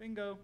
Bingo.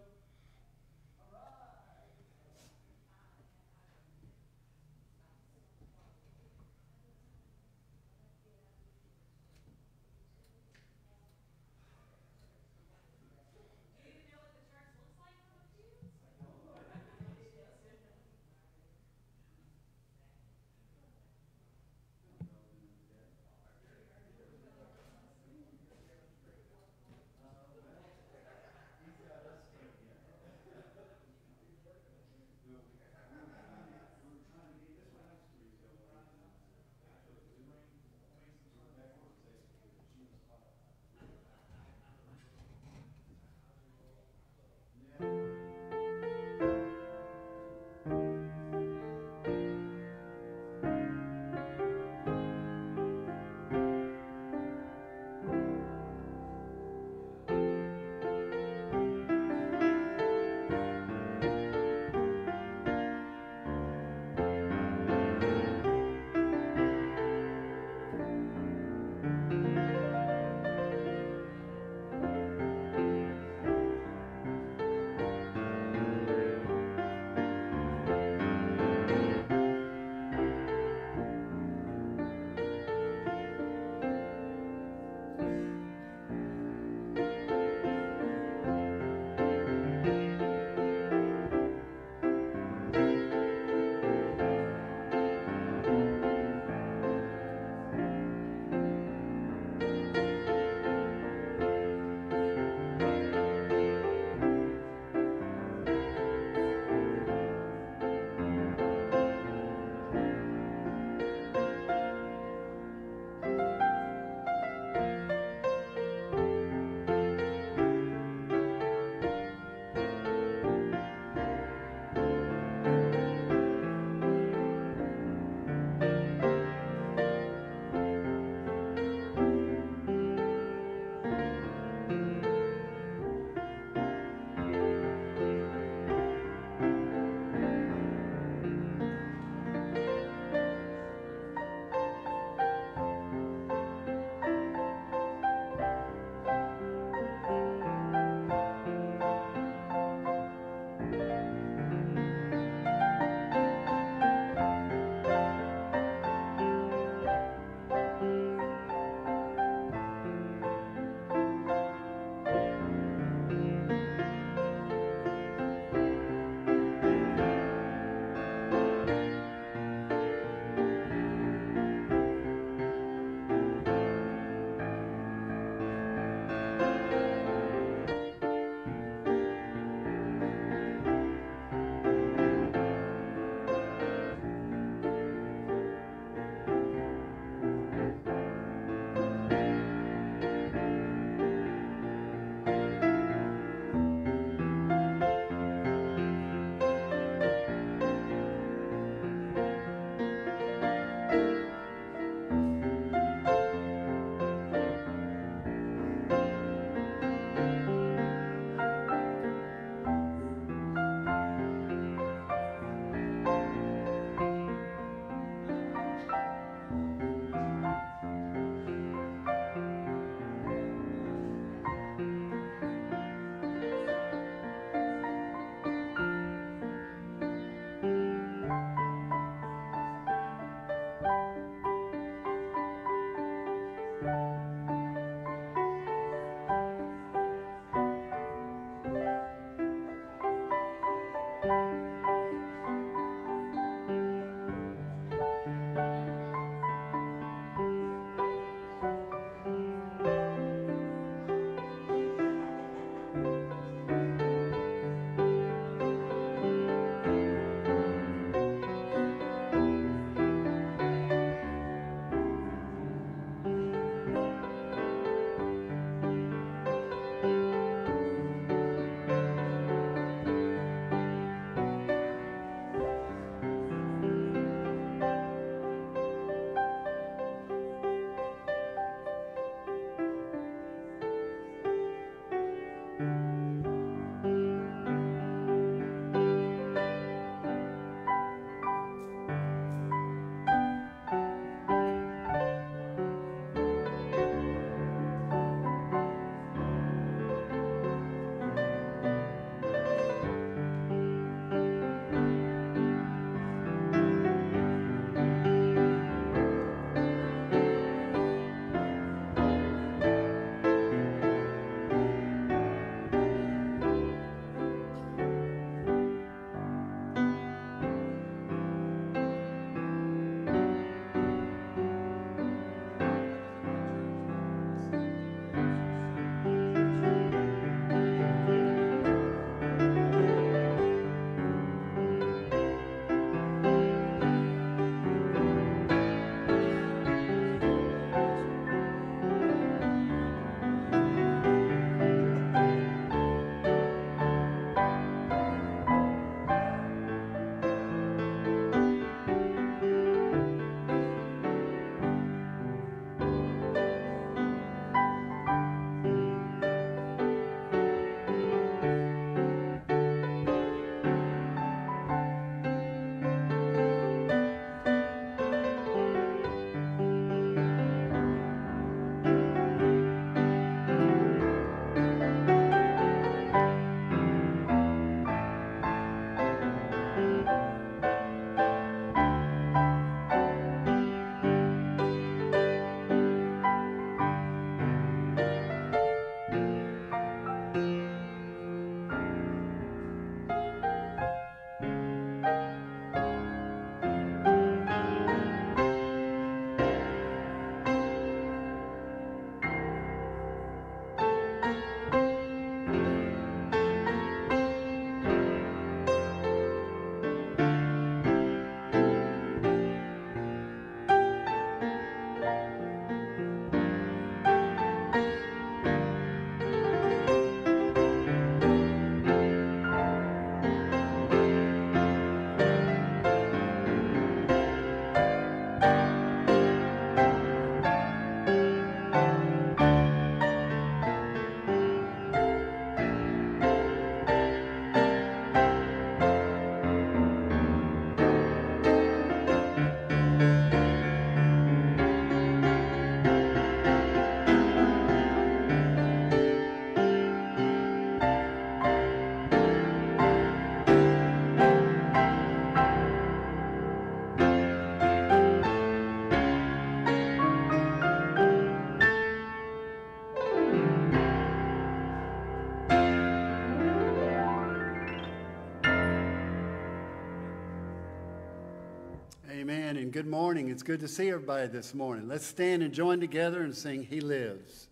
And good morning. It's good to see everybody this morning. Let's stand and join together and sing He Lives.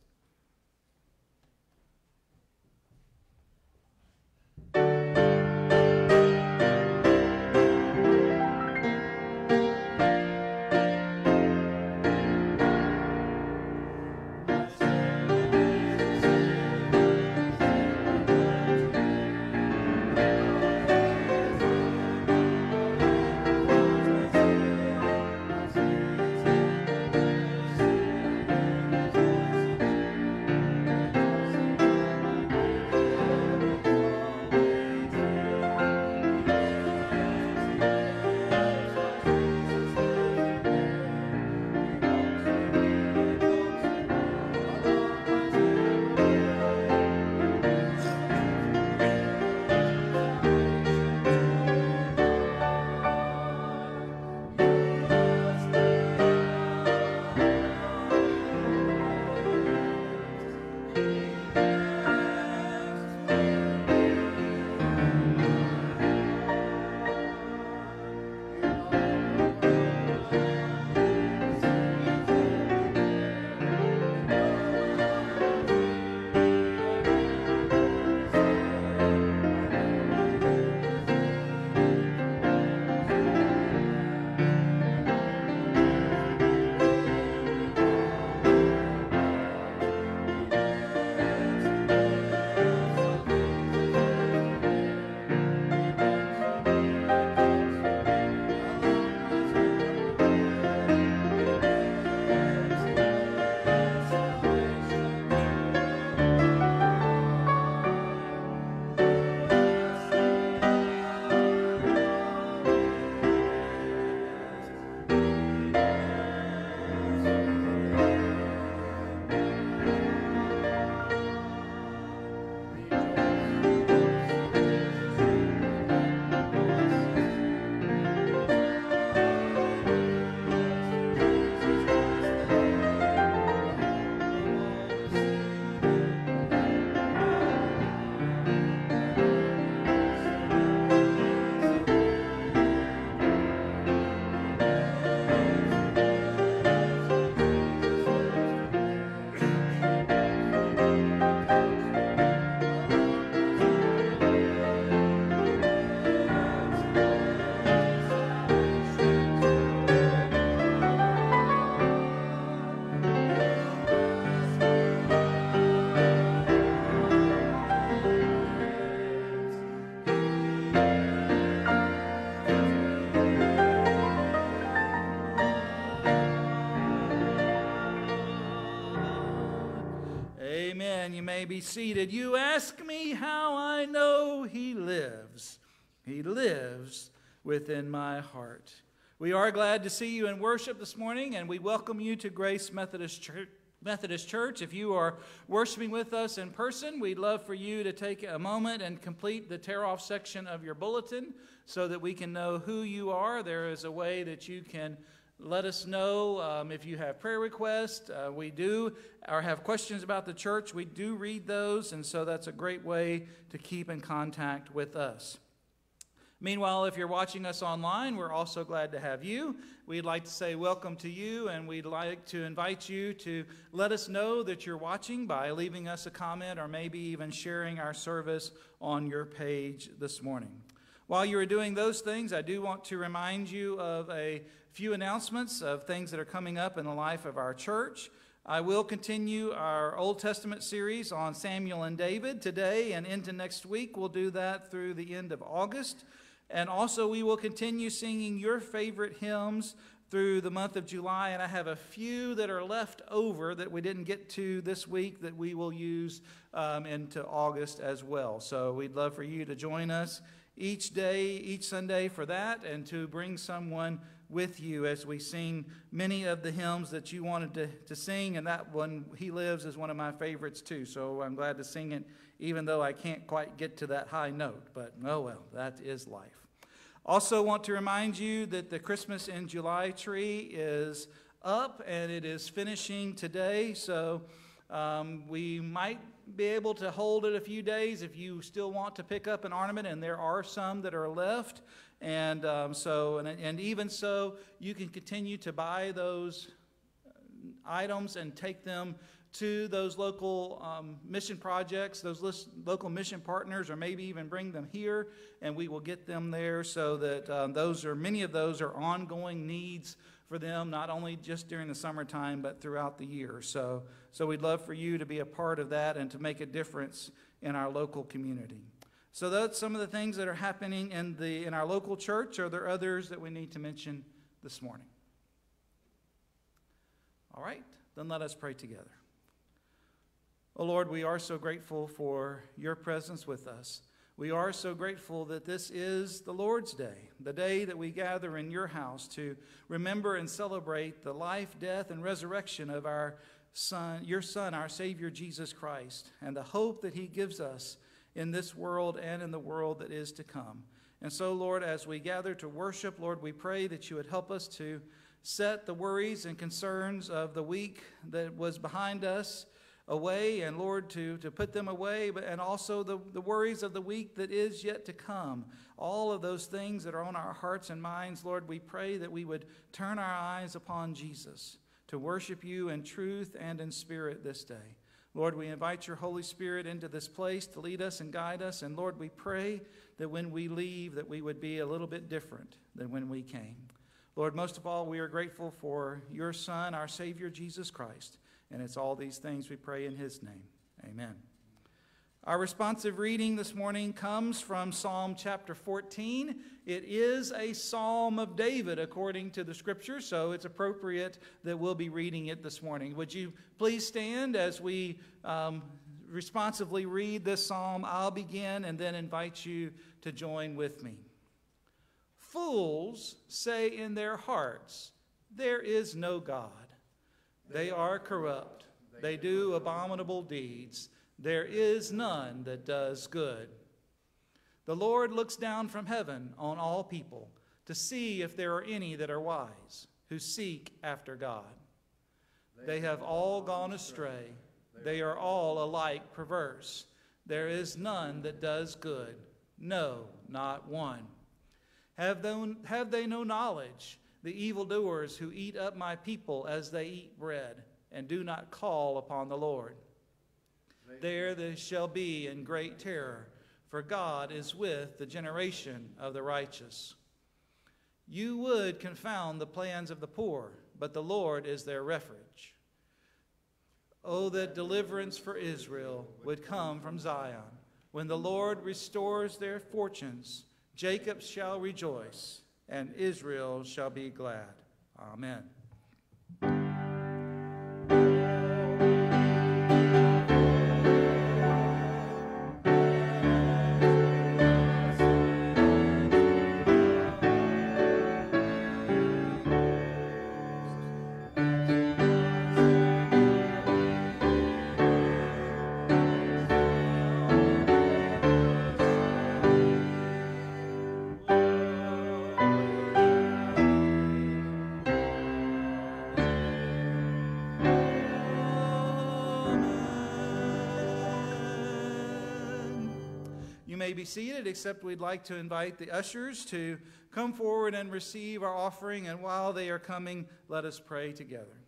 May be seated. You ask me how I know He lives. He lives within my heart. We are glad to see you in worship this morning, and we welcome you to Grace Methodist Church. Methodist Church. If you are worshiping with us in person, we'd love for you to take a moment and complete the tear off section of your bulletin so that we can know who you are. There is a way that you can let us know um, if you have prayer requests. Uh, we do, or have questions about the church. We do read those, and so that's a great way to keep in contact with us. Meanwhile, if you're watching us online, we're also glad to have you. We'd like to say welcome to you, and we'd like to invite you to let us know that you're watching by leaving us a comment or maybe even sharing our service on your page this morning. While you are doing those things, I do want to remind you of a few announcements of things that are coming up in the life of our church. I will continue our Old Testament series on Samuel and David today and into next week. We'll do that through the end of August. And also, we will continue singing your favorite hymns through the month of July. And I have a few that are left over that we didn't get to this week that we will use um, into August as well. So we'd love for you to join us each day, each Sunday for that, and to bring someone with you as we sing many of the hymns that you wanted to, to sing. And that one, He Lives, is one of my favorites too. So I'm glad to sing it, even though I can't quite get to that high note. But oh well, that is life. Also, want to remind you that the Christmas in July tree is up and it is finishing today. So um, we might be able to hold it a few days if you still want to pick up an ornament, and there are some that are left. And um, so, and, and even so, you can continue to buy those items and take them to those local um, mission projects, those list, local mission partners, or maybe even bring them here, and we will get them there so that um, those are many of those are ongoing needs for them, not only just during the summertime, but throughout the year. So, so we'd love for you to be a part of that and to make a difference in our local community. So that's some of the things that are happening in the in our local church. Are there others that we need to mention this morning? All right, then let us pray together. Oh Lord, we are so grateful for your presence with us. We are so grateful that this is the Lord's Day, the day that we gather in your house to remember and celebrate the life, death, and resurrection of our Son, your Son, our Savior Jesus Christ, and the hope that He gives us in this world and in the world that is to come. And so, Lord, as we gather to worship, Lord, we pray that you would help us to set the worries and concerns of the week that was behind us away, and Lord, to, to put them away, but, and also the, the worries of the week that is yet to come. All of those things that are on our hearts and minds, Lord, we pray that we would turn our eyes upon Jesus to worship you in truth and in spirit this day. Lord, we invite your Holy Spirit into this place to lead us and guide us. And Lord, we pray that when we leave, that we would be a little bit different than when we came. Lord, most of all, we are grateful for your Son, our Savior, Jesus Christ. And it's all these things we pray in his name. Amen. Our responsive reading this morning comes from Psalm chapter 14. It is a psalm of David according to the scripture, so it's appropriate that we'll be reading it this morning. Would you please stand as we um, responsively read this psalm? I'll begin and then invite you to join with me. Fools say in their hearts, There is no God. They are corrupt. They do abominable deeds. There is none that does good. The Lord looks down from heaven on all people to see if there are any that are wise, who seek after God. They have all gone astray. They are all alike perverse. There is none that does good. No, not one. Have they, have they no knowledge? The evildoers who eat up my people as they eat bread, and do not call upon the Lord. There they shall be in great terror, for God is with the generation of the righteous. You would confound the plans of the poor, but the Lord is their refuge. Oh, that deliverance for Israel would come from Zion. When the Lord restores their fortunes, Jacob shall rejoice and Israel shall be glad. Amen. Be seated, except we'd like to invite the ushers to come forward and receive our offering. And while they are coming, let us pray together.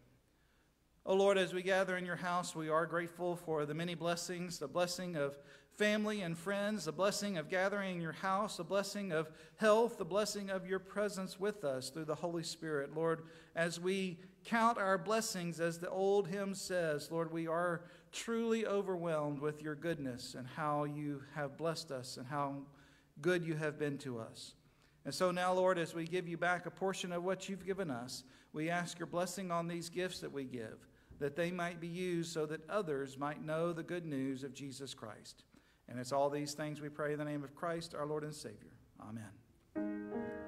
Oh Lord, as we gather in your house, we are grateful for the many blessings, the blessing of family and friends, the blessing of gathering in your house, the blessing of health, the blessing of your presence with us through the Holy Spirit. Lord, as we count our blessings, as the old hymn says, Lord, we are truly overwhelmed with your goodness and how you have blessed us and how good you have been to us. And so now, Lord, as we give you back a portion of what you've given us, we ask your blessing on these gifts that we give, that they might be used so that others might know the good news of Jesus Christ. And it's all these things we pray in the name of Christ, our Lord and Savior. Amen.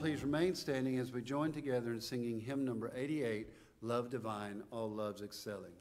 Please remain standing as we join together in singing hymn number 88, Love Divine, All Loves Excelling.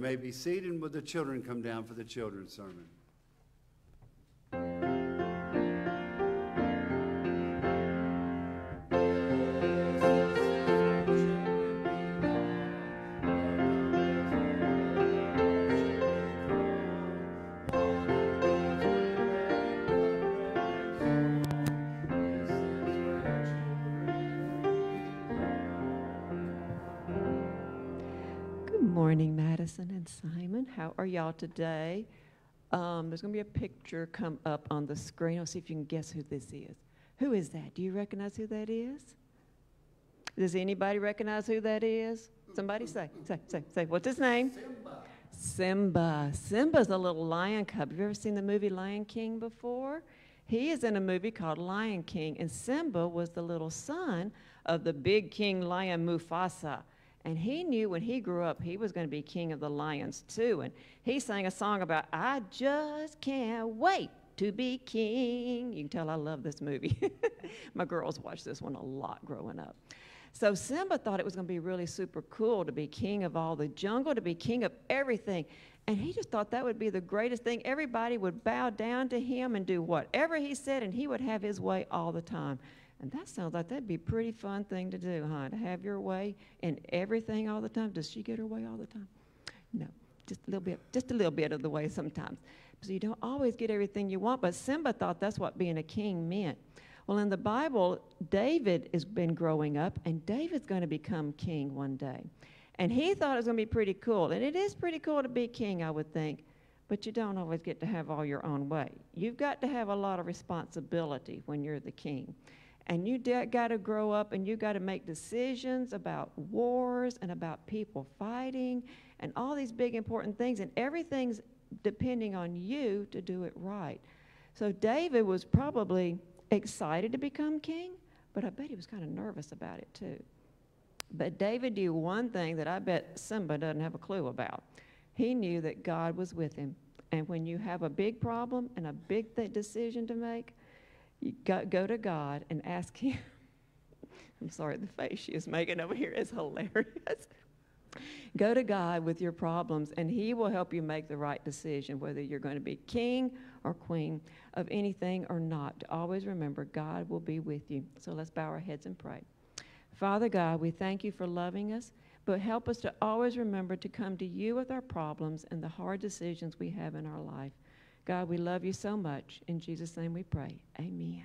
You. May be seated, and would the children come down for the children's sermon? Madison and Simon. How are y'all today? Um, there's going to be a picture come up on the screen. I'll see if you can guess who this is. Who is that? Do you recognize who that is? Does anybody recognize who that is? Somebody say, say, say, say. What's his name? Simba. Simba. Simba's a little lion cub. Have you ever seen the movie Lion King before? He is in a movie called Lion King, and Simba was the little son of the big king lion Mufasa. And he knew when he grew up, he was going to be king of the lions too. And he sang a song about, I just can't wait to be king. You can tell I love this movie. My girls watched this one a lot growing up. So Simba thought it was going to be really super cool to be king of all the jungle, to be king of everything. And he just thought that would be the greatest thing. Everybody would bow down to him and do whatever he said, and he would have his way all the time. And that sounds like that'd be a pretty fun thing to do, huh? To have your way in everything all the time. Does she get her way all the time? No, just a little bit, just a little bit of the way sometimes. So you don't always get everything you want, but Simba thought that's what being a king meant. Well, in the Bible, David has been growing up, and David's going to become king one day. And he thought it was going to be pretty cool. And it is pretty cool to be king, I would think. But you don't always get to have all your own way. You've got to have a lot of responsibility when you're the king. And you got to grow up and you got to make decisions about wars and about people fighting and all these big important things. And everything's depending on you to do it right. So David was probably excited to become king, but I bet he was kind of nervous about it too. But David knew one thing that I bet Simba doesn't have a clue about. He knew that God was with him. And when you have a big problem and a big decision to make, you go, go to God and ask Him. I'm sorry, the face she is making over here is hilarious. go to God with your problems, and He will help you make the right decision, whether you're going to be king or queen of anything or not. Always remember, God will be with you. So let's bow our heads and pray. Father God, we thank you for loving us, but help us to always remember to come to you with our problems and the hard decisions we have in our life. God, we love you so much. In Jesus' name we pray. Amen.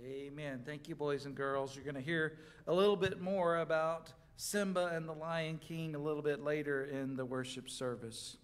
Amen. Thank you, boys and girls. You're going to hear a little bit more about Simba and the Lion King a little bit later in the worship service.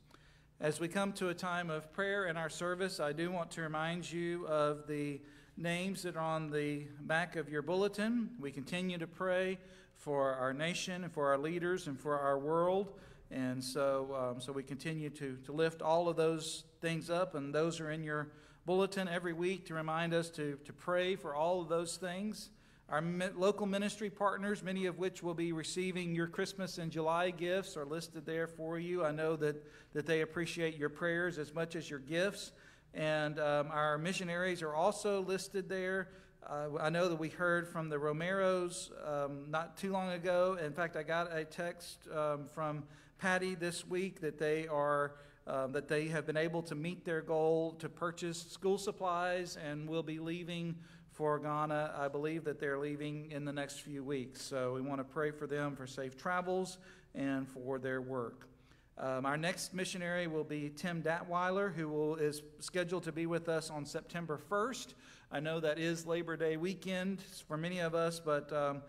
As we come to a time of prayer in our service, I do want to remind you of the names that are on the back of your bulletin. We continue to pray for our nation and for our leaders and for our world. And so, um, so we continue to, to lift all of those things up, and those are in your bulletin every week to remind us to, to pray for all of those things. Our local ministry partners, many of which will be receiving your Christmas and July gifts, are listed there for you. I know that, that they appreciate your prayers as much as your gifts. And um, our missionaries are also listed there. Uh, I know that we heard from the Romeros um, not too long ago. In fact, I got a text um, from Patty this week that they are. Um, that they have been able to meet their goal to purchase school supplies and will be leaving for Ghana. I believe that they're leaving in the next few weeks. So we want to pray for them for safe travels and for their work. Um, our next missionary will be Tim Datweiler, who will, is scheduled to be with us on September 1st. I know that is Labor Day weekend for many of us, but um,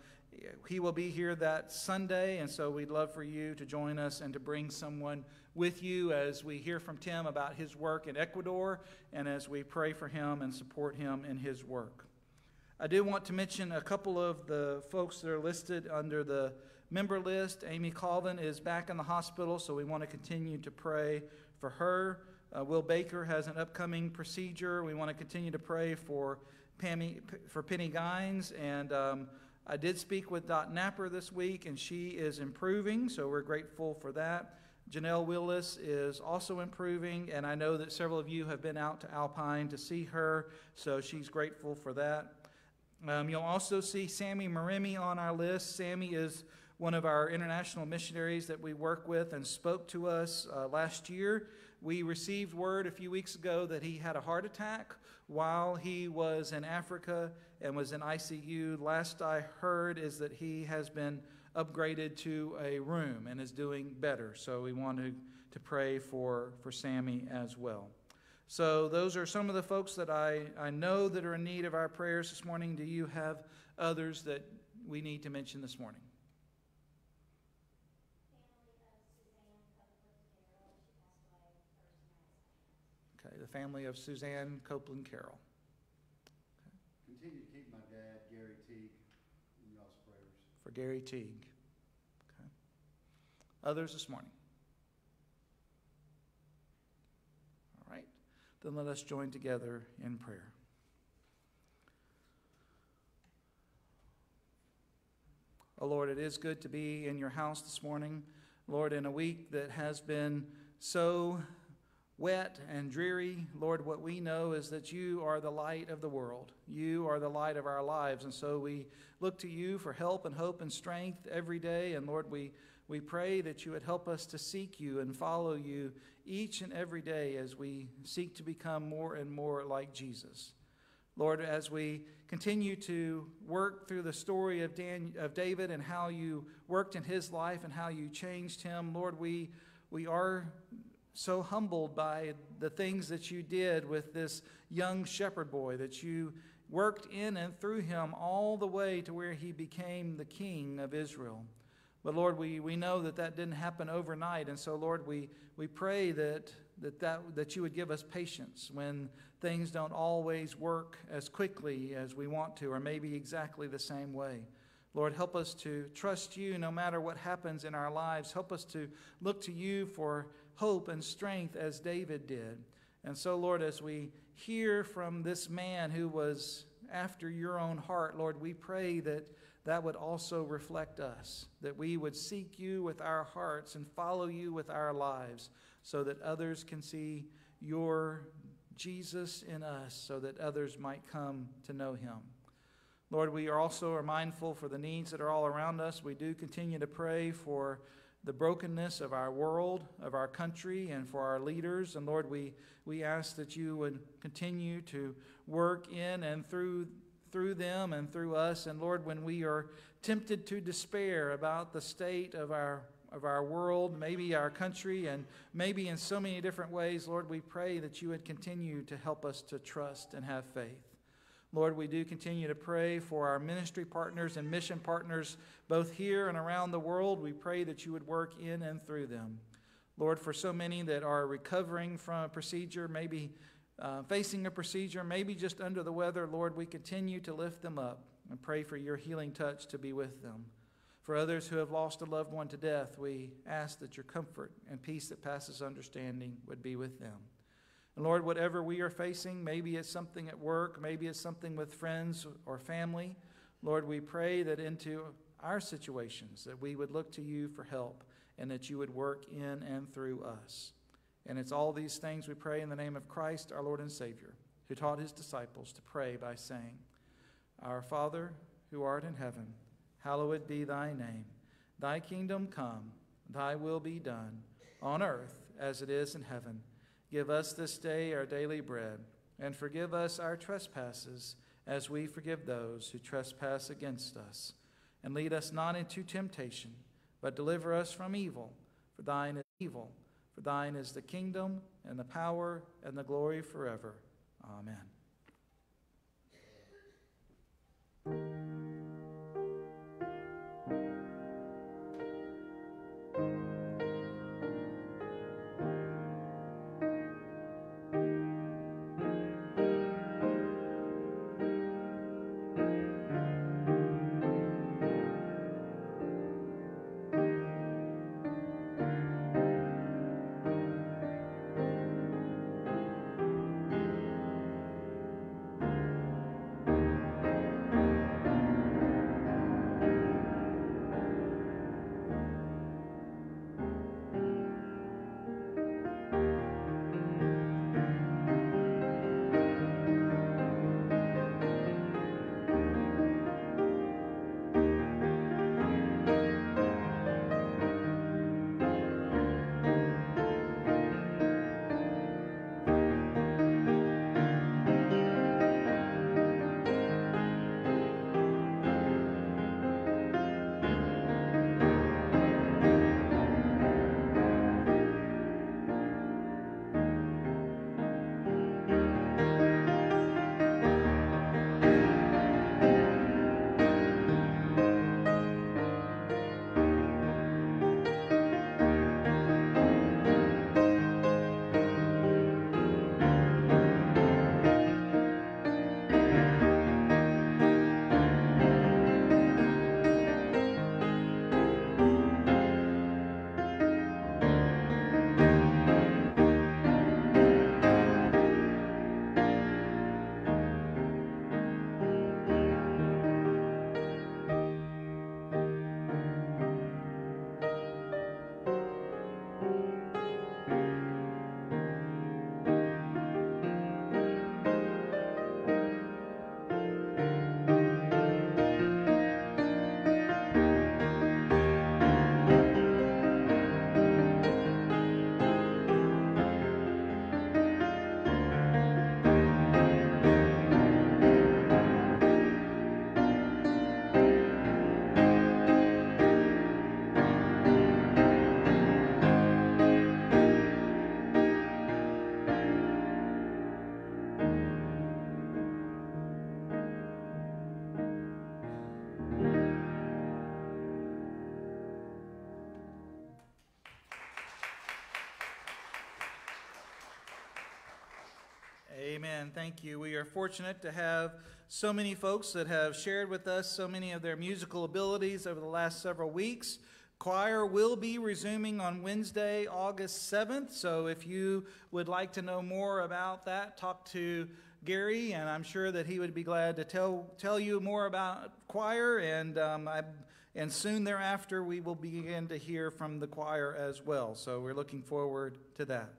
he will be here that Sunday, and so we'd love for you to join us and to bring someone with you as we hear from Tim about his work in Ecuador and as we pray for him and support him in his work. I do want to mention a couple of the folks that are listed under the member list. Amy Colvin is back in the hospital, so we want to continue to pray for her. Uh, Will Baker has an upcoming procedure. We want to continue to pray for Pammy, for Penny Gines. And um, I did speak with Dot Napper this week, and she is improving, so we're grateful for that. Janelle Willis is also improving, and I know that several of you have been out to Alpine to see her, so she's grateful for that. Um, you'll also see Sammy Marimi on our list. Sammy is one of our international missionaries that we work with and spoke to us uh, last year. We received word a few weeks ago that he had a heart attack while he was in Africa and was in ICU. Last I heard is that he has been upgraded to a room and is doing better. So we want to, to pray for, for Sammy as well. So, those are some of the folks that I, I know that are in need of our prayers this morning. Do you have others that we need to mention this morning? Okay, the family of Suzanne Copeland Carroll. Continue to keep my dad, Gary Teague, in y'all's prayers. For Gary Teague. Okay. Others this morning? All right. Then let us join together in prayer. Oh Lord, it is good to be in your house this morning. Lord, in a week that has been so wet and dreary, Lord, what we know is that you are the light of the world. You are the light of our lives. And so we look to you for help and hope and strength every day. And Lord, we, we pray that you would help us to seek you and follow you each and every day as we seek to become more and more like Jesus. Lord, as we continue to work through the story of, Dan, of David and how you worked in his life and how you changed him, Lord, we, we are so humbled by the things that you did with this young shepherd boy, that you worked in and through him all the way to where he became the king of Israel. But Lord, we, we know that that didn't happen overnight. And so, Lord, we, we pray that, that, that, that you would give us patience when things don't always work as quickly as we want to, or maybe exactly the same way. Lord, help us to trust you no matter what happens in our lives. Help us to look to you for hope and strength as David did. And so, Lord, as we hear from this man who was after your own heart, Lord, we pray that that would also reflect us, that we would seek you with our hearts and follow you with our lives so that others can see your Jesus in us, so that others might come to know him. Lord, we are also are mindful for the needs that are all around us. We do continue to pray for the brokenness of our world, of our country, and for our leaders. And Lord, we, we ask that you would continue to work in and through through them and through us. And Lord, when we are tempted to despair about the state of our of our world, maybe our country, and maybe in so many different ways, Lord, we pray that you would continue to help us to trust and have faith. Lord, we do continue to pray for our ministry partners and mission partners, both here and around the world. We pray that you would work in and through them. Lord, for so many that are recovering from a procedure, maybe uh, facing a procedure, maybe just under the weather, Lord, we continue to lift them up and pray for your healing touch to be with them. For others who have lost a loved one to death, we ask that your comfort and peace that passes understanding would be with them. And Lord, whatever we are facing, maybe it's something at work, maybe it's something with friends or family, Lord, we pray that into our situations that we would look to you for help and that you would work in and through us. And it's all these things we pray in the name of Christ, our Lord and Savior, who taught his disciples to pray by saying, Our Father, who art in heaven, hallowed be thy name. Thy kingdom come, thy will be done, on earth as it is in heaven. Give us this day our daily bread, and forgive us our trespasses as we forgive those who trespass against us. And lead us not into temptation, but deliver us from evil. For thine is evil for thine is the kingdom and the power and the glory forever. Amen. Thank you. We are fortunate to have so many folks that have shared with us so many of their musical abilities over the last several weeks. Choir will be resuming on Wednesday, August 7th. So if you would like to know more about that, talk to Gary, and I'm sure that he would be glad to tell, tell you more about choir. And, um, I, and soon thereafter, we will begin to hear from the choir as well. So we're looking forward to that.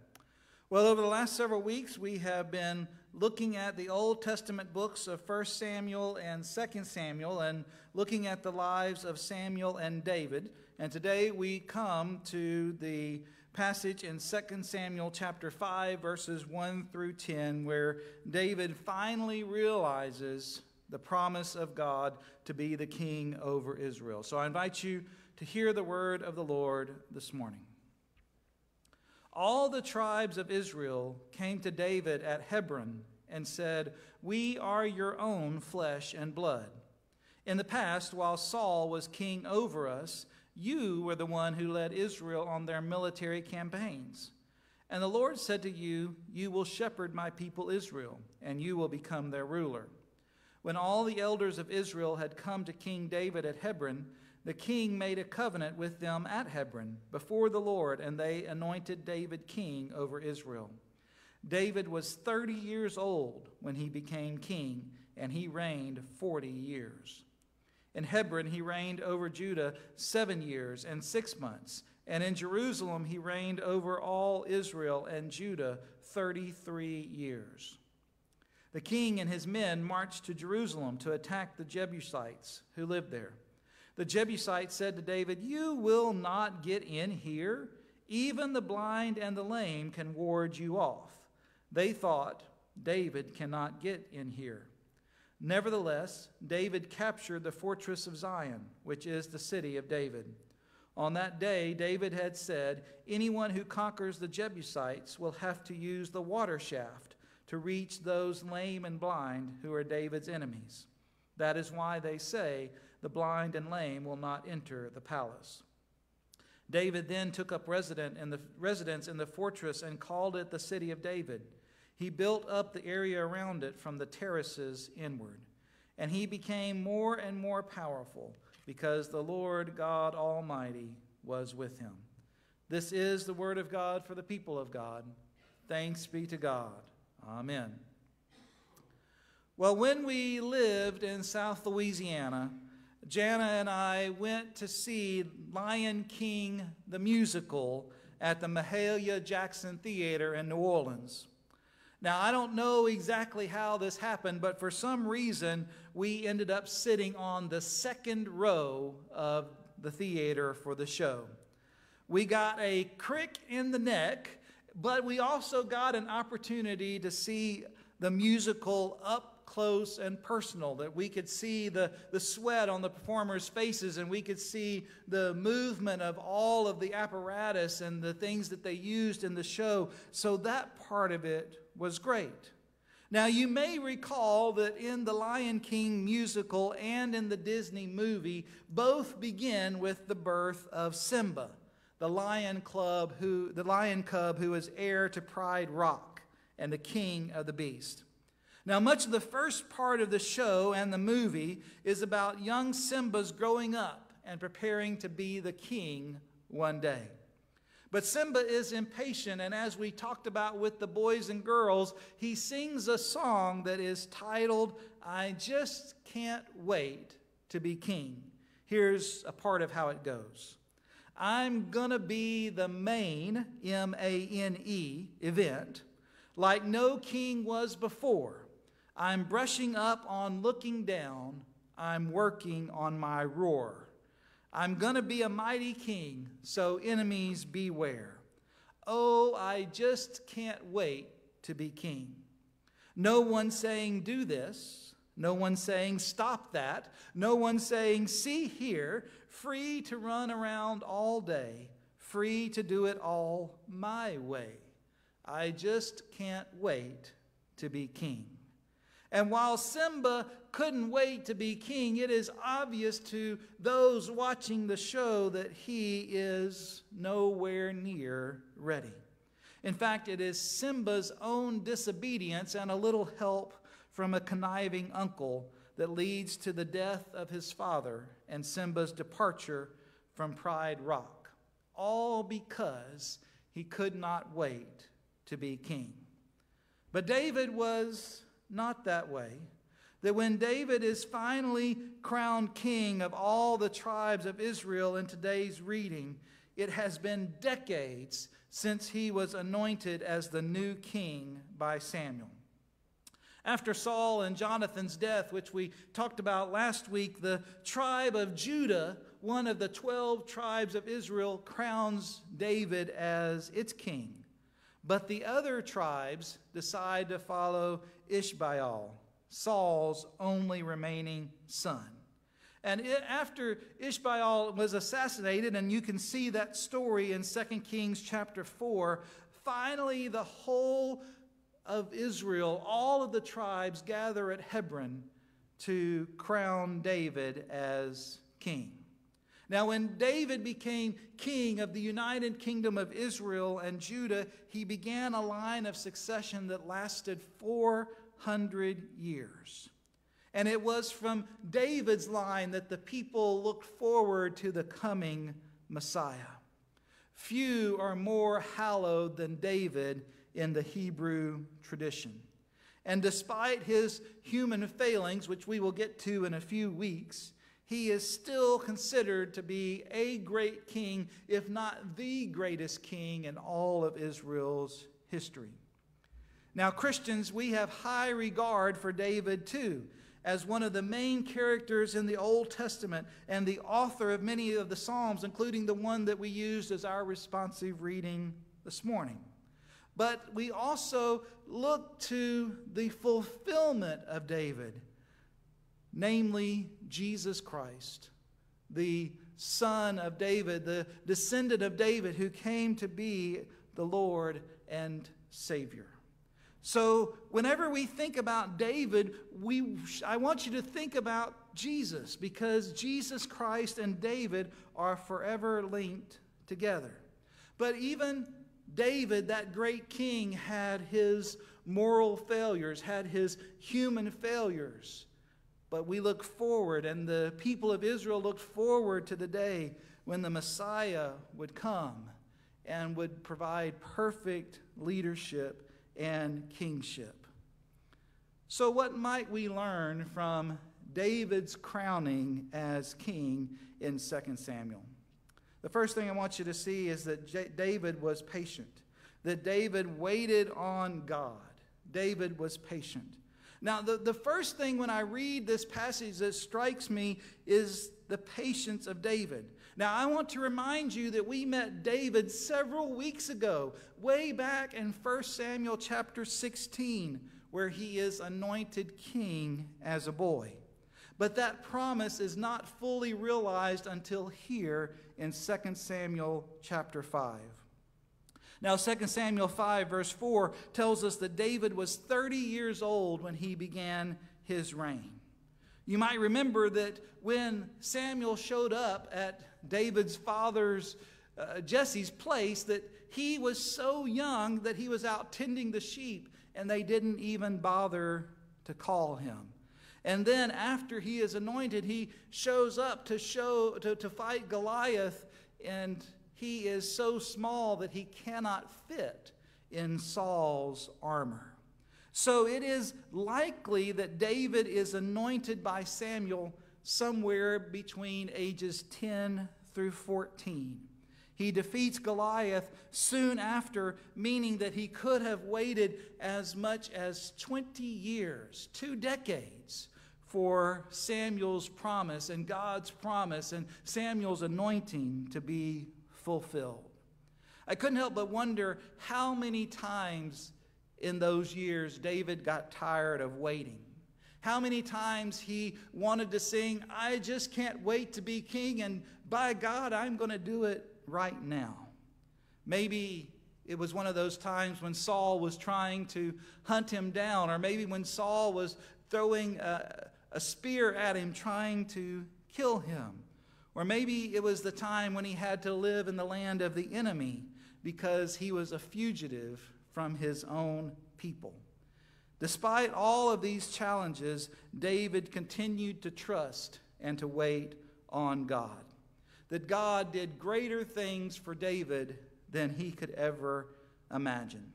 Well, over the last several weeks, we have been looking at the Old Testament books of 1 Samuel and 2 Samuel and looking at the lives of Samuel and David. And today we come to the passage in 2 Samuel chapter 5 verses 1 through 10 where David finally realizes the promise of God to be the king over Israel. So I invite you to hear the word of the Lord this morning all the tribes of Israel came to David at Hebron and said, We are your own flesh and blood. In the past, while Saul was king over us, you were the one who led Israel on their military campaigns. And the Lord said to you, You will shepherd my people Israel, and you will become their ruler. When all the elders of Israel had come to King David at Hebron, the king made a covenant with them at Hebron before the Lord, and they anointed David king over Israel. David was 30 years old when he became king, and he reigned 40 years. In Hebron, he reigned over Judah seven years and six months, and in Jerusalem, he reigned over all Israel and Judah 33 years. The king and his men marched to Jerusalem to attack the Jebusites who lived there. The Jebusites said to David, You will not get in here. Even the blind and the lame can ward you off. They thought, David cannot get in here. Nevertheless, David captured the fortress of Zion, which is the city of David. On that day, David had said, Anyone who conquers the Jebusites will have to use the water shaft to reach those lame and blind who are David's enemies. That is why they say, the blind and lame will not enter the palace. David then took up resident in the, residence in the fortress and called it the city of David. He built up the area around it from the terraces inward. And he became more and more powerful because the Lord God Almighty was with him. This is the word of God for the people of God. Thanks be to God. Amen. Well, when we lived in South Louisiana, Jana and I went to see Lion King the musical at the Mahalia Jackson Theater in New Orleans. Now, I don't know exactly how this happened, but for some reason, we ended up sitting on the second row of the theater for the show. We got a crick in the neck, but we also got an opportunity to see the musical up close and personal, that we could see the, the sweat on the performers' faces and we could see the movement of all of the apparatus and the things that they used in the show. So that part of it was great. Now, you may recall that in the Lion King musical and in the Disney movie, both begin with the birth of Simba, the lion club who the lion cub who is heir to Pride Rock and the king of the beast. Now, much of the first part of the show and the movie is about young Simba's growing up and preparing to be the king one day. But Simba is impatient, and as we talked about with the boys and girls, he sings a song that is titled, I Just Can't Wait to Be King. Here's a part of how it goes I'm gonna be the main, M A N E, event, like no king was before. I'm brushing up on looking down. I'm working on my roar. I'm going to be a mighty king, so enemies beware. Oh, I just can't wait to be king. No one saying, do this. No one saying, stop that. No one saying, see here. Free to run around all day. Free to do it all my way. I just can't wait to be king. And while Simba couldn't wait to be king, it is obvious to those watching the show that he is nowhere near ready. In fact, it is Simba's own disobedience and a little help from a conniving uncle that leads to the death of his father and Simba's departure from Pride Rock, all because he could not wait to be king. But David was not that way. That when David is finally crowned king of all the tribes of Israel in today's reading, it has been decades since he was anointed as the new king by Samuel. After Saul and Jonathan's death, which we talked about last week, the tribe of Judah, one of the 12 tribes of Israel, crowns David as its king. But the other tribes decide to follow Ishbaal, Saul's only remaining son. And it, after Ishbaal was assassinated, and you can see that story in 2 Kings chapter 4, finally the whole of Israel, all of the tribes gather at Hebron to crown David as king. Now, when David became king of the united kingdom of Israel and Judah, he began a line of succession that lasted 400 years. And it was from David's line that the people looked forward to the coming Messiah. Few are more hallowed than David in the Hebrew tradition. And despite his human failings, which we will get to in a few weeks, he is still considered to be a great king, if not the greatest king in all of Israel's history. Now, Christians, we have high regard for David too as one of the main characters in the Old Testament and the author of many of the Psalms, including the one that we used as our responsive reading this morning. But we also look to the fulfillment of David, namely Jesus Christ, the son of David, the descendant of David who came to be the Lord and Savior. So, whenever we think about David, we, I want you to think about Jesus because Jesus Christ and David are forever linked together. But even David, that great king, had his moral failures, had his human failures. But we look forward, and the people of Israel looked forward to the day when the Messiah would come and would provide perfect leadership and kingship. So, what might we learn from David's crowning as king in 2 Samuel? The first thing I want you to see is that J- David was patient, that David waited on God. David was patient. Now, the, the first thing when I read this passage that strikes me is the patience of David. Now, I want to remind you that we met David several weeks ago, way back in 1 Samuel chapter 16, where he is anointed king as a boy. But that promise is not fully realized until here in 2 Samuel chapter 5. Now, 2 Samuel 5, verse 4, tells us that David was 30 years old when he began his reign. You might remember that when Samuel showed up at David's father's, uh, Jesse's place, that he was so young that he was out tending the sheep and they didn't even bother to call him. And then after he is anointed, he shows up to show to, to fight Goliath, and he is so small that he cannot fit in Saul's armor. So it is likely that David is anointed by Samuel somewhere between ages 10 through 14. He defeats Goliath soon after, meaning that he could have waited as much as 20 years, two decades, for Samuel's promise and God's promise and Samuel's anointing to be fulfilled. I couldn't help but wonder how many times in those years David got tired of waiting. How many times he wanted to sing, I just can't wait to be king, and by God, I'm going to do it right now. Maybe it was one of those times when Saul was trying to hunt him down, or maybe when Saul was throwing a, a spear at him, trying to kill him. Or maybe it was the time when he had to live in the land of the enemy because he was a fugitive from his own people. Despite all of these challenges, David continued to trust and to wait on God. That God did greater things for David than he could ever imagine.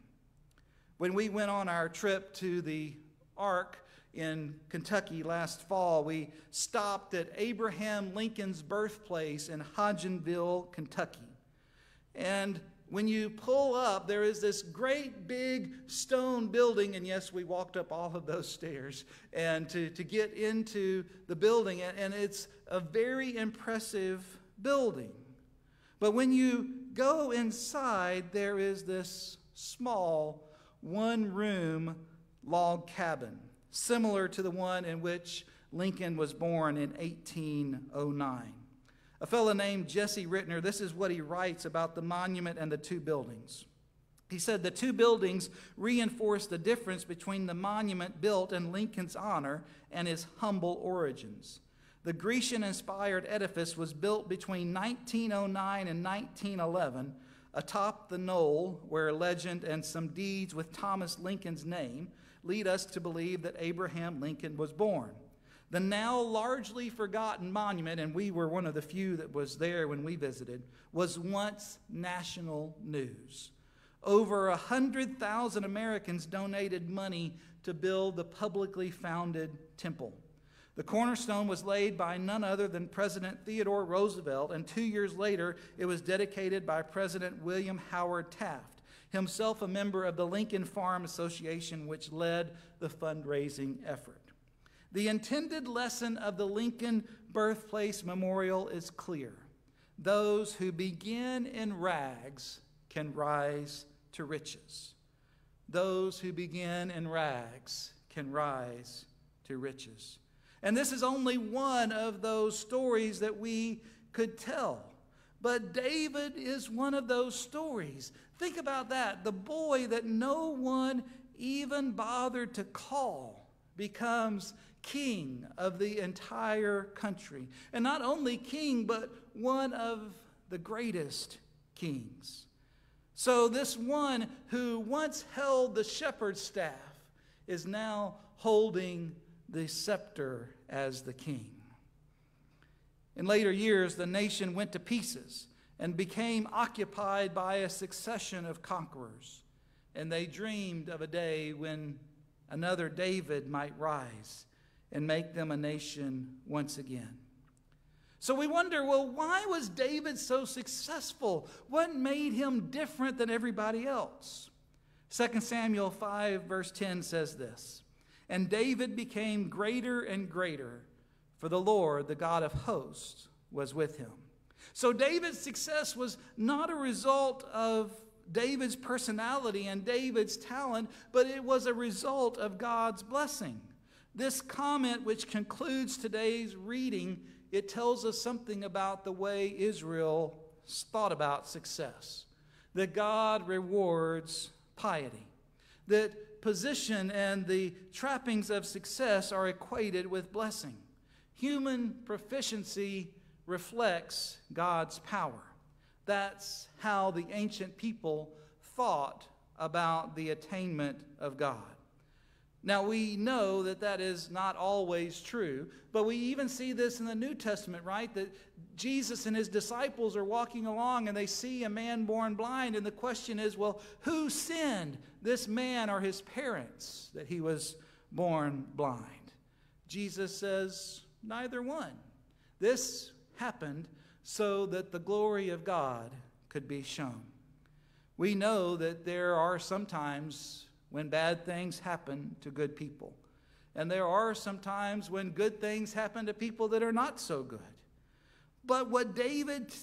When we went on our trip to the Ark in Kentucky last fall, we stopped at Abraham Lincoln's birthplace in Hodgenville, Kentucky. And when you pull up, there is this great big stone building, and yes, we walked up all of those stairs and to, to get into the building, and, and it's a very impressive building. But when you go inside, there is this small one room log cabin, similar to the one in which Lincoln was born in 1809. A fellow named Jesse Rittner, this is what he writes about the monument and the two buildings. He said the two buildings reinforce the difference between the monument built in Lincoln's honor and his humble origins. The Grecian inspired edifice was built between 1909 and 1911 atop the knoll where legend and some deeds with Thomas Lincoln's name lead us to believe that Abraham Lincoln was born. The now largely forgotten monument, and we were one of the few that was there when we visited, was once national news. Over 100,000 Americans donated money to build the publicly founded temple. The cornerstone was laid by none other than President Theodore Roosevelt, and two years later, it was dedicated by President William Howard Taft, himself a member of the Lincoln Farm Association, which led the fundraising effort. The intended lesson of the Lincoln Birthplace Memorial is clear. Those who begin in rags can rise to riches. Those who begin in rags can rise to riches. And this is only one of those stories that we could tell. But David is one of those stories. Think about that. The boy that no one even bothered to call becomes king of the entire country. And not only king, but one of the greatest kings. So, this one who once held the shepherd's staff is now holding the scepter as the king. In later years, the nation went to pieces and became occupied by a succession of conquerors. And they dreamed of a day when another David might rise and make them a nation once again. So we wonder well, why was David so successful? What made him different than everybody else? 2 Samuel 5, verse 10 says this And David became greater and greater, for the Lord, the God of hosts, was with him. So David's success was not a result of David's personality and David's talent, but it was a result of God's blessing. This comment, which concludes today's reading, it tells us something about the way Israel thought about success. That God rewards piety. That position and the trappings of success are equated with blessing. Human proficiency reflects God's power. That's how the ancient people thought about the attainment of God. Now, we know that that is not always true, but we even see this in the New Testament, right? That Jesus and his disciples are walking along and they see a man born blind, and the question is, well, who sinned, this man or his parents, that he was born blind? Jesus says, neither one. This happened so that the glory of God could be shown. We know that there are sometimes when bad things happen to good people. And there are sometimes when good things happen to people that are not so good. But what David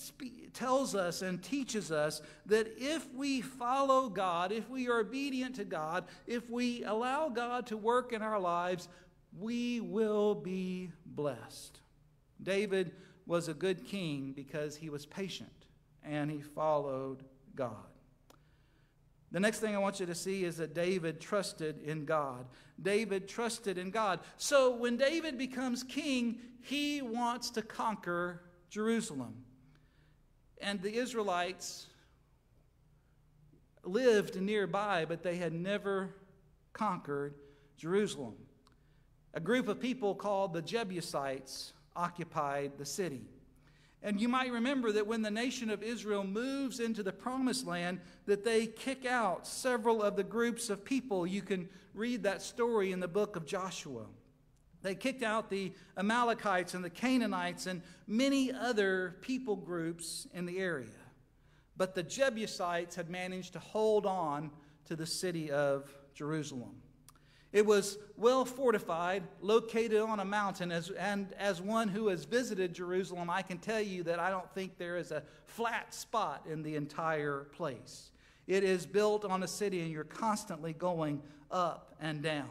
tells us and teaches us that if we follow God, if we are obedient to God, if we allow God to work in our lives, we will be blessed. David was a good king because he was patient and he followed God. The next thing I want you to see is that David trusted in God. David trusted in God. So when David becomes king, he wants to conquer Jerusalem. And the Israelites lived nearby, but they had never conquered Jerusalem. A group of people called the Jebusites occupied the city. And you might remember that when the nation of Israel moves into the promised land, that they kick out several of the groups of people. You can read that story in the book of Joshua. They kicked out the Amalekites and the Canaanites and many other people groups in the area. But the Jebusites had managed to hold on to the city of Jerusalem. It was well fortified, located on a mountain, as, and as one who has visited Jerusalem, I can tell you that I don't think there is a flat spot in the entire place. It is built on a city, and you're constantly going up and down.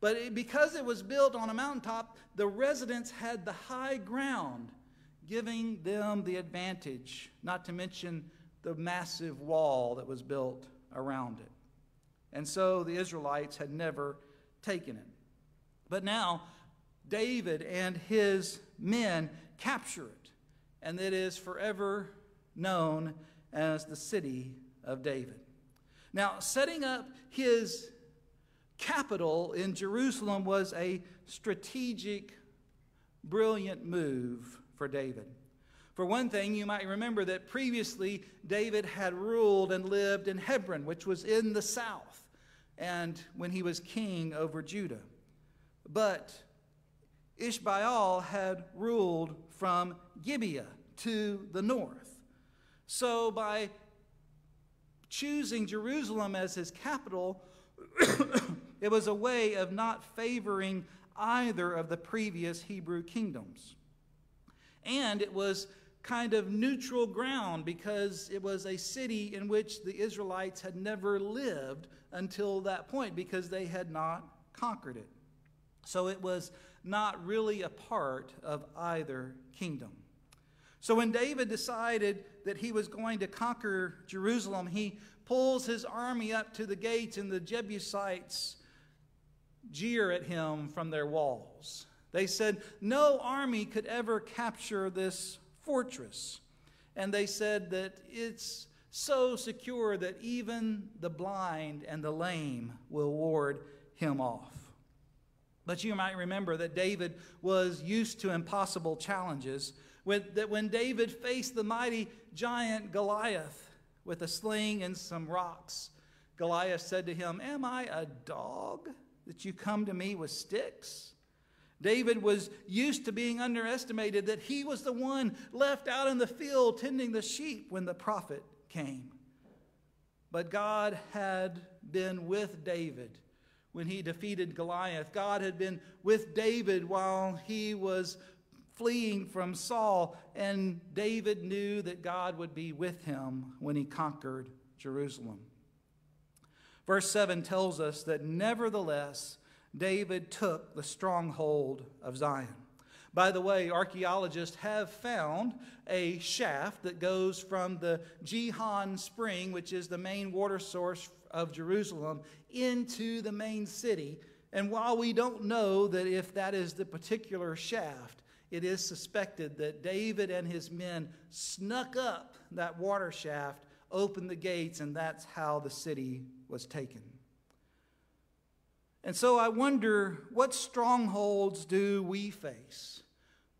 But it, because it was built on a mountaintop, the residents had the high ground, giving them the advantage, not to mention the massive wall that was built around it. And so the Israelites had never taken it. But now David and his men capture it, and it is forever known as the city of David. Now, setting up his capital in Jerusalem was a strategic, brilliant move for David. For one thing, you might remember that previously David had ruled and lived in Hebron, which was in the south, and when he was king over Judah. But Ishbaal had ruled from Gibeah to the north. So by choosing Jerusalem as his capital, it was a way of not favoring either of the previous Hebrew kingdoms. And it was kind of neutral ground because it was a city in which the Israelites had never lived until that point because they had not conquered it. So it was not really a part of either kingdom. So when David decided that he was going to conquer Jerusalem, he pulls his army up to the gates, and the Jebusites jeer at him from their walls. They said, No army could ever capture this fortress. And they said that it's so secure that even the blind and the lame will ward him off. But you might remember that David was used to impossible challenges. With, that when David faced the mighty giant Goliath with a sling and some rocks, Goliath said to him, Am I a dog that you come to me with sticks? David was used to being underestimated, that he was the one left out in the field tending the sheep when the prophet came. But God had been with David when he defeated Goliath. God had been with David while he was fleeing from Saul, and David knew that God would be with him when he conquered Jerusalem. Verse 7 tells us that nevertheless, David took the stronghold of Zion. By the way, archaeologists have found a shaft that goes from the Gihon Spring, which is the main water source of Jerusalem, into the main city. And while we don't know that if that is the particular shaft, it is suspected that David and his men snuck up that water shaft, opened the gates, and that's how the city was taken. And so I wonder what strongholds do we face?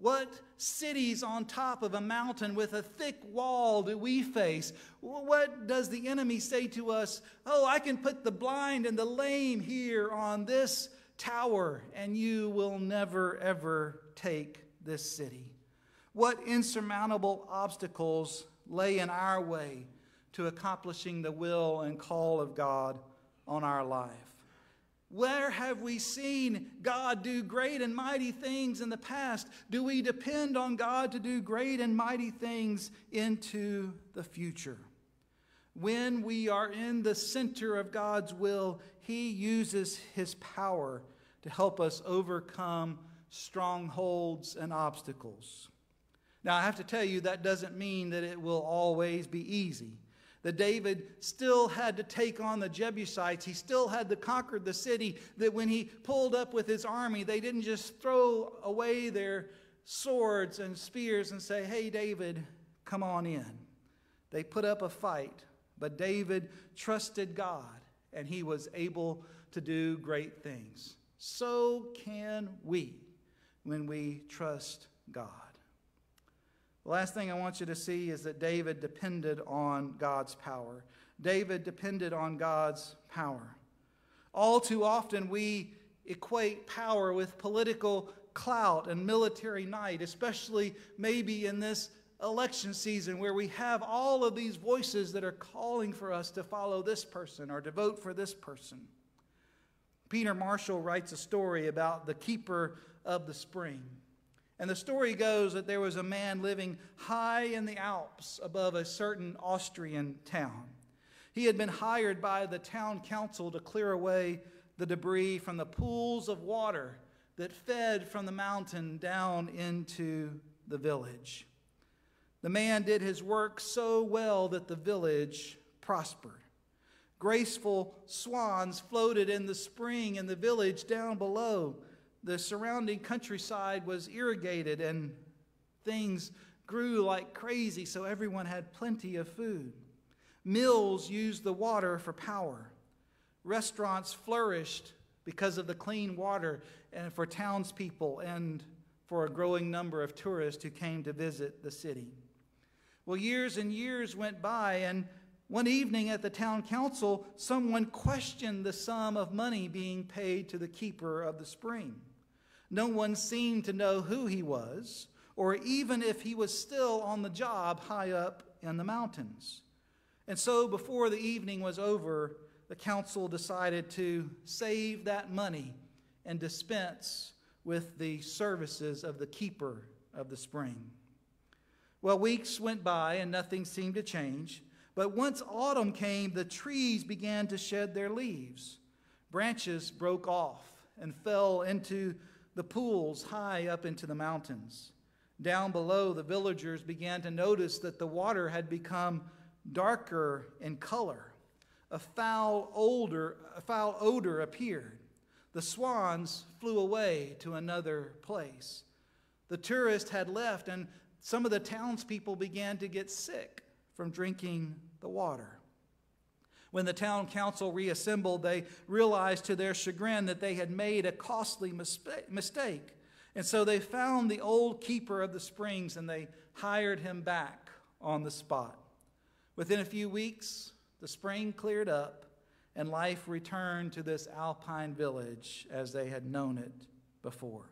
What cities on top of a mountain with a thick wall do we face? What does the enemy say to us? Oh, I can put the blind and the lame here on this tower, and you will never, ever take this city. What insurmountable obstacles lay in our way to accomplishing the will and call of God on our life? Where have we seen God do great and mighty things in the past? Do we depend on God to do great and mighty things into the future? When we are in the center of God's will, He uses His power to help us overcome strongholds and obstacles. Now, I have to tell you, that doesn't mean that it will always be easy that David still had to take on the Jebusites. He still had to conquer the city. That when he pulled up with his army, they didn't just throw away their swords and spears and say, Hey, David, come on in. They put up a fight, But David trusted God, and he was able to do great things. So can we when we trust God. The last thing I want you to see is that David depended on God's power. David depended on God's power. All too often, we equate power with political clout and military might, especially maybe in this election season where we have all of these voices that are calling for us to follow this person or to vote for this person. Peter Marshall writes a story about the keeper of the spring. And the story goes that there was a man living high in the Alps above a certain Austrian town. He had been hired by the town council to clear away the debris from the pools of water that fed from the mountain down into the village. The man did his work so well that the village prospered. Graceful swans floated in the spring in the village down below. The surrounding countryside was irrigated and things grew like crazy, so everyone had plenty of food. Mills used the water for power. Restaurants flourished because of the clean water and for townspeople and for a growing number of tourists who came to visit the city. Well, years and years went by, and one evening at the town council, someone questioned the sum of money being paid to the keeper of the spring. No one seemed to know who he was, or even if he was still on the job high up in the mountains. And so, before the evening was over, the council decided to save that money and dispense with the services of the keeper of the spring. Well, weeks went by and nothing seemed to change. But once autumn came, the trees began to shed their leaves. Branches broke off and fell into the pools high up into the mountains. Down below, the villagers began to notice that the water had become darker in color. A foul odor, a foul odor appeared. The swans flew away to another place. The tourists had left, and some of the townspeople began to get sick from drinking the water. When the town council reassembled, they realized to their chagrin that they had made a costly mistake. And so they found the old keeper of the springs and they hired him back on the spot. Within a few weeks, the spring cleared up and life returned to this alpine village as they had known it before.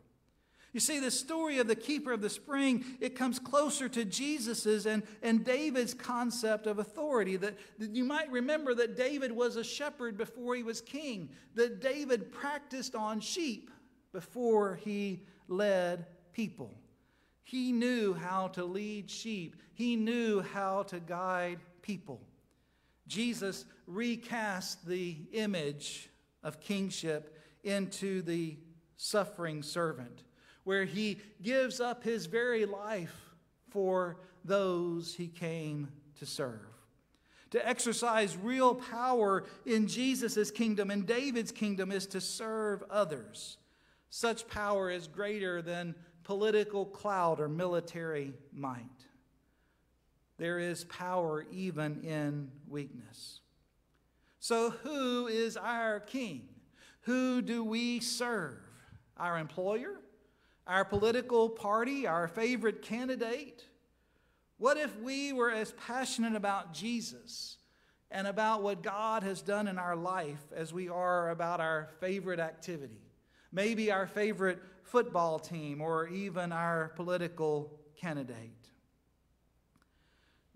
You see, the story of the keeper of the spring, it comes closer to Jesus's and, and David's concept of authority. That, that you might remember that David was a shepherd before he was king, that David practiced on sheep before he led people. He knew how to lead sheep, he knew how to guide people. Jesus recast the image of kingship into the suffering servant where he gives up his very life for those he came to serve. To exercise real power in Jesus' kingdom and David's kingdom is to serve others. Such power is greater than political clout or military might. There is power even in weakness. So, who is our king? Who do we serve? Our employer? Our political party, our favorite candidate? What if we were as passionate about Jesus and about what God has done in our life as we are about our favorite activity? Maybe our favorite football team or even our political candidate.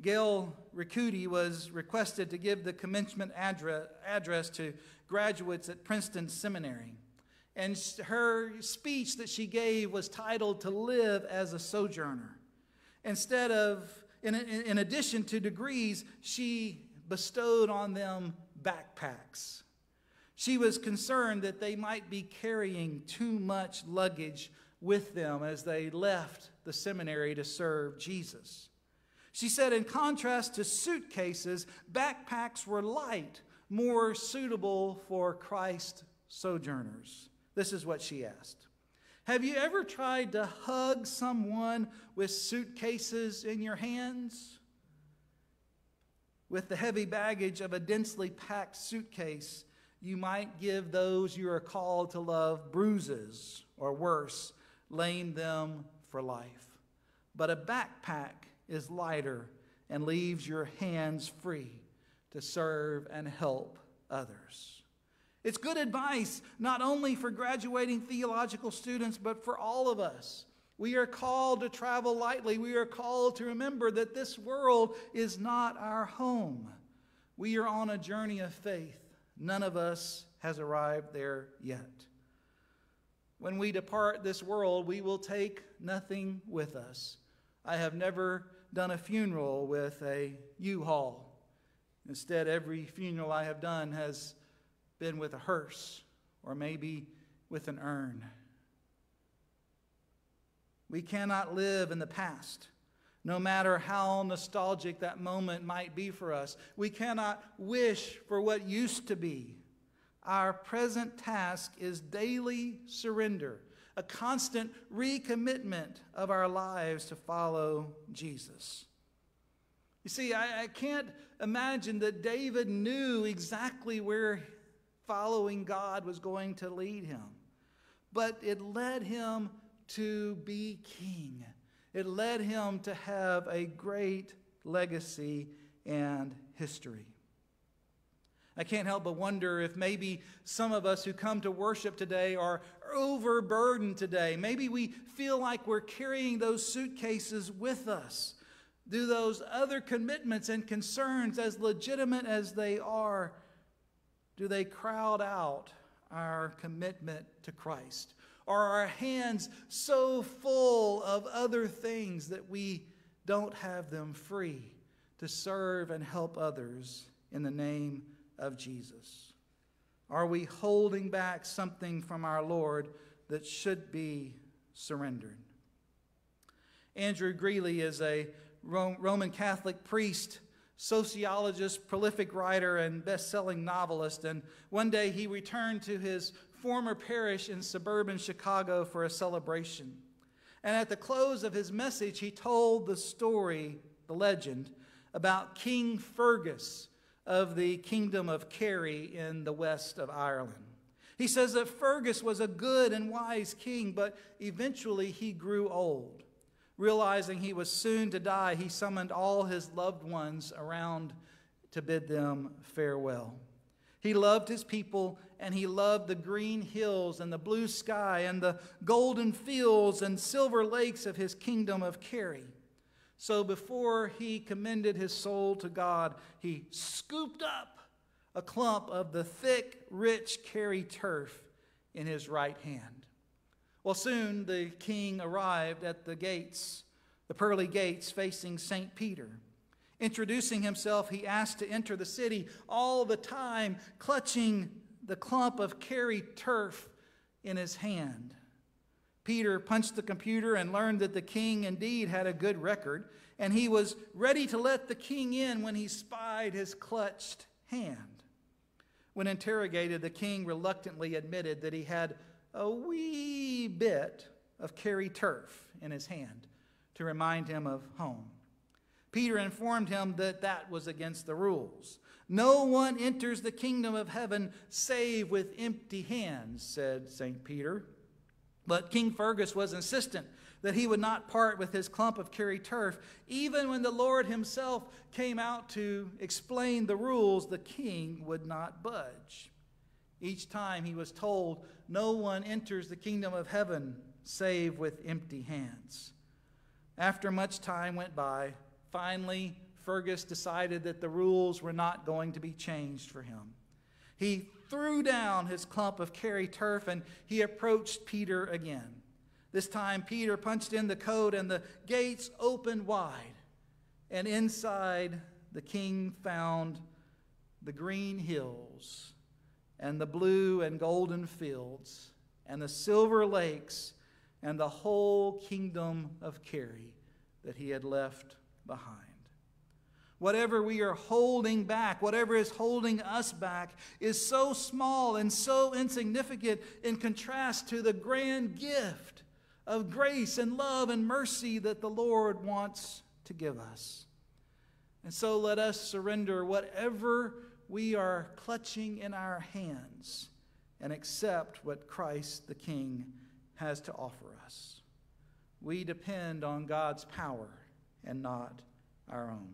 Gail Ricciuti was requested to give the commencement address, address to graduates at Princeton Seminary. And her speech that she gave was titled To Live as a Sojourner. Instead of, in, in addition to degrees, she bestowed on them backpacks. She was concerned that they might be carrying too much luggage with them as they left the seminary to serve Jesus. She said, in contrast to suitcases, backpacks were light, more suitable for Christ sojourners. This is what she asked Have you ever tried to hug someone with suitcases in your hands? With the heavy baggage of a densely packed suitcase, you might give those you are called to love bruises, or worse, lame them for life. But a backpack is lighter and leaves your hands free to serve and help others. It's good advice not only for graduating theological students, but for all of us. We are called to travel lightly. We are called to remember that this world is not our home. We are on a journey of faith. None of us has arrived there yet. When we depart this world, we will take nothing with us. I have never done a funeral with a U haul. Instead, every funeral I have done has been with a hearse or maybe with an urn. We cannot live in the past, no matter how nostalgic that moment might be for us. We cannot wish for what used to be. Our present task is daily surrender, a constant recommitment of our lives to follow Jesus. You see, I, I can't imagine that David knew exactly where following God was going to lead him, but it led him to be king. It led him to have a great legacy and history. I can't help but wonder if maybe some of us who come to worship today are overburdened today. Maybe we feel like we're carrying those suitcases with us. Do those other commitments and concerns, as legitimate as they are, do they crowd out our commitment to Christ? Are our hands so full of other things that we don't have them free to serve and help others in the name of Jesus? Are we holding back something from our Lord that should be surrendered? Andrew Greeley is a Roman Catholic priest, sociologist, prolific writer, and best selling novelist. And one day he returned to his former parish in suburban Chicago for a celebration. And at the close of his message, he told the story, the legend, about King Fergus of the kingdom of Kerry in the west of Ireland. He says that Fergus was a good and wise king, but eventually he grew old. Realizing he was soon to die, he summoned all his loved ones around to bid them farewell. He loved his people and he loved the green hills and the blue sky and the golden fields and silver lakes of his kingdom of Kerry. So before he commended his soul to God, he scooped up a clump of the thick, rich Kerry turf in his right hand. Well, soon the king arrived at the gates, the pearly gates facing St. Peter. Introducing himself, he asked to enter the city, all the time clutching the clump of Kerry turf in his hand. Peter punched the computer and learned that the king indeed had a good record, and he was ready to let the king in when he spied his clutched hand. When interrogated, the king reluctantly admitted that he had a wee bit of Kerry turf in his hand to remind him of home. Peter informed him that that was against the rules. No one enters the kingdom of heaven save with empty hands, said St. Peter. But King Fergus was insistent that he would not part with his clump of Kerry turf. Even when the Lord himself came out to explain the rules, the king would not budge. Each time he was told, No one enters the kingdom of heaven save with empty hands. After much time went by, finally Fergus decided that the rules were not going to be changed for him. He threw down his clump of Kerry turf and he approached Peter again. This time, Peter punched in the code and the gates opened wide. And inside, the king found the green hills and the blue and golden fields and the silver lakes and the whole kingdom of Kerry that he had left behind. Whatever we are holding back, whatever is holding us back, is so small and so insignificant in contrast to the grand gift of grace and love and mercy that the Lord wants to give us. And so let us surrender whatever we are clutching in our hands and accept what Christ the King has to offer us. We depend on God's power and not our own.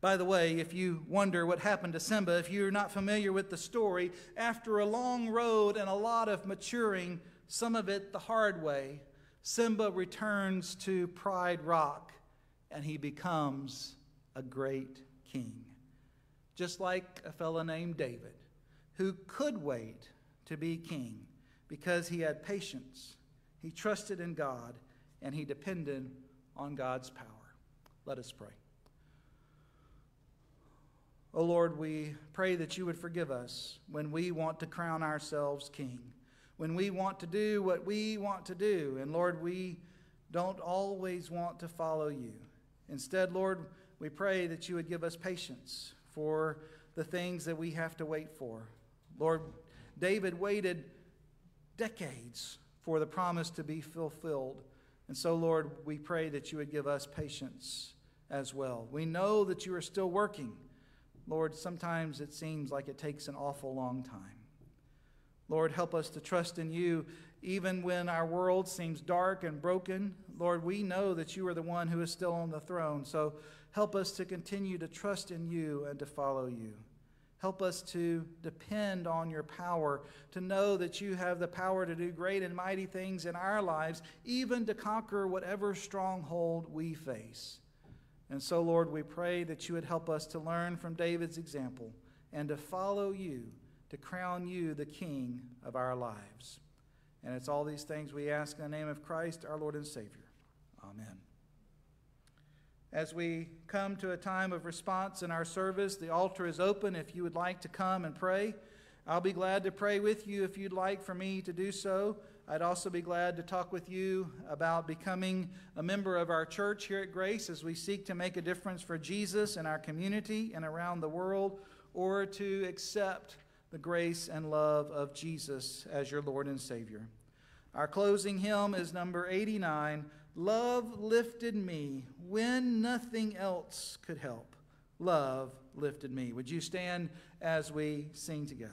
By the way, if you wonder what happened to Simba, if you're not familiar with the story, after a long road and a lot of maturing, some of it the hard way, Simba returns to Pride Rock and he becomes a great king. Just like a fellow named David, who could wait to be king because he had patience, he trusted in God, and he depended on God's power. Let us pray. O oh Lord, we pray that you would forgive us when we want to crown ourselves king, when we want to do what we want to do. And Lord, we don't always want to follow you. Instead, Lord, we pray that you would give us patience for the things that we have to wait for. Lord, David waited decades for the promise to be fulfilled. And so, Lord, we pray that you would give us patience as well. We know that you are still working. Lord, sometimes it seems like it takes an awful long time. Lord, help us to trust in you even when our world seems dark and broken. Lord, we know that you are the one who is still on the throne. So help us to continue to trust in you and to follow you. Help us to depend on your power, to know that you have the power to do great and mighty things in our lives, even to conquer whatever stronghold we face. And so, Lord, we pray that you would help us to learn from David's example and to follow you, to crown you the King of our lives. And it's all these things we ask in the name of Christ, our Lord and Savior. Amen. As we come to a time of response in our service, the altar is open if you would like to come and pray. I'll be glad to pray with you if you'd like for me to do so. I'd also be glad to talk with you about becoming a member of our church here at Grace as we seek to make a difference for Jesus in our community and around the world, or to accept the grace and love of Jesus as your Lord and Savior. Our closing hymn is number 89 Love lifted me when nothing else could help. Love lifted me. Would you stand as we sing together?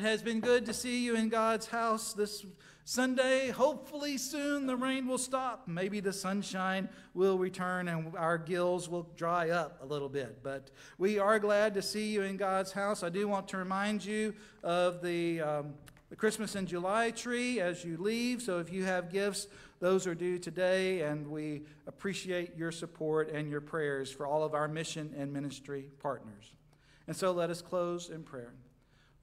Has been good to see you in God's house this Sunday. Hopefully, soon the rain will stop. Maybe the sunshine will return and our gills will dry up a little bit. But we are glad to see you in God's house. I do want to remind you of the, um, the Christmas in July tree as you leave. So if you have gifts, those are due today. And we appreciate your support and your prayers for all of our mission and ministry partners. And so let us close in prayer.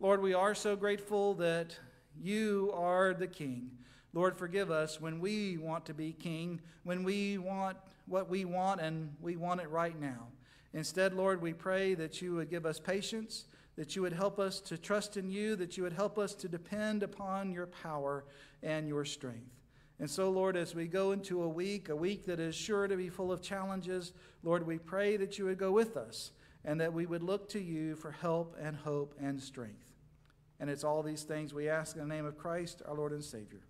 Lord, we are so grateful that you are the King. Lord, forgive us when we want to be king, when we want what we want and we want it right now. Instead, Lord, we pray that you would give us patience, that you would help us to trust in you, that you would help us to depend upon your power and your strength. And so, Lord, as we go into a week, a week that is sure to be full of challenges, Lord, we pray that you would go with us and that we would look to you for help and hope and strength. And it's all these things we ask in the name of Christ, our Lord and Savior.